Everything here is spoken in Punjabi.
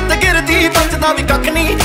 ਉੱਤੇ ਗਿਰਦੀ ਬਚਦਾ ਵੀ ਕੱਖ ਨਹੀਂ